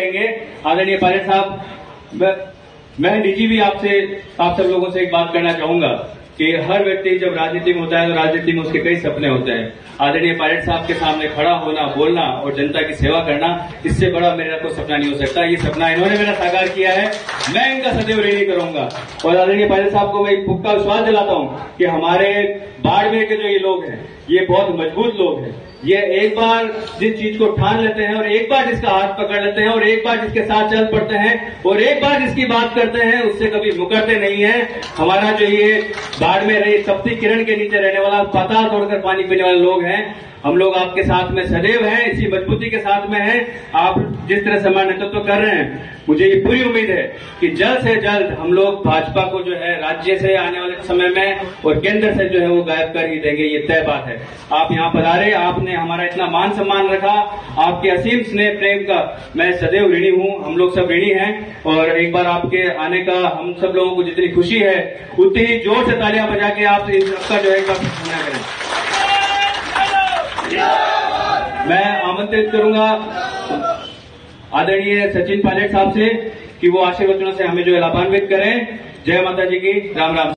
करेंगे। आदरणीय पायलट साहब मैं, निजी भी आपसे आप सब लोगों से एक बात करना चाहूँगा कि हर व्यक्ति जब राजनीति में होता है तो राजनीति में उसके कई सपने होते हैं। आदरणीय पायलट साहब के सामने खड़ा होना बोलना और जनता की सेवा करना इससे बड़ा मेरा कोई सपना नहीं हो सकता। ये सपना इन्होंने मेरा साकार किया है। मैं इनका सदैव ऋणी करूँगा। और आदरणीय पायलट साहब को मैं पुख्ता विश्वास दिलाता हूँ कि हमारे बाड़मेर के जो ये लोग हैं, ये बहुत मज़बूत लोग हैं। ये एक बार जिस चीज़ को ठान लेते हैं और एक बार जिसका हाथ पकड़ लेते हैं और एक बार जिसके साथ चल पड़ते हैं और एक बार जिसकी बात करते हैं, उससे कभी मुकरते नहीं है। हमारा जो ये बाढ़ में रही सप्ती किरण के नीचे रहने वाला, पता तोड़कर पानी पीने वाले लोग हैं। हम लोग आपके साथ में सदैव हैं, इसी मजबूती के साथ में हैं। आप जिस तरह से हमारा नेतृत्व कर रहे हैं, मुझे ये पूरी उम्मीद है कि जल्द से जल्द हम लोग भाजपा को जो है राज्य से आने वाले समय में और केंद्र से जो है वो गायब कर ही देंगे, ये तय बात है। आप यहाँ पधारे आपने हमारा इतना मान सम्मान रखा, आपके असीम स्नेह प्रेम का मैं सदैव ऋणी हूँ, हम लोग सब ऋणी हैं और एक बार आपके आने का हम सब लोगों को जितनी खुशी है, उतनी ज़ोर से तालियाँ बजा के आप इन सबका जो है एक बार सामना करें मैं आमंत्रित करूँगा आदरणीय सचिन पायलट साहब से कि वो आशीर्वचनों से हमें जो है लाभान्वित करें। जय माता जी की। राम राम।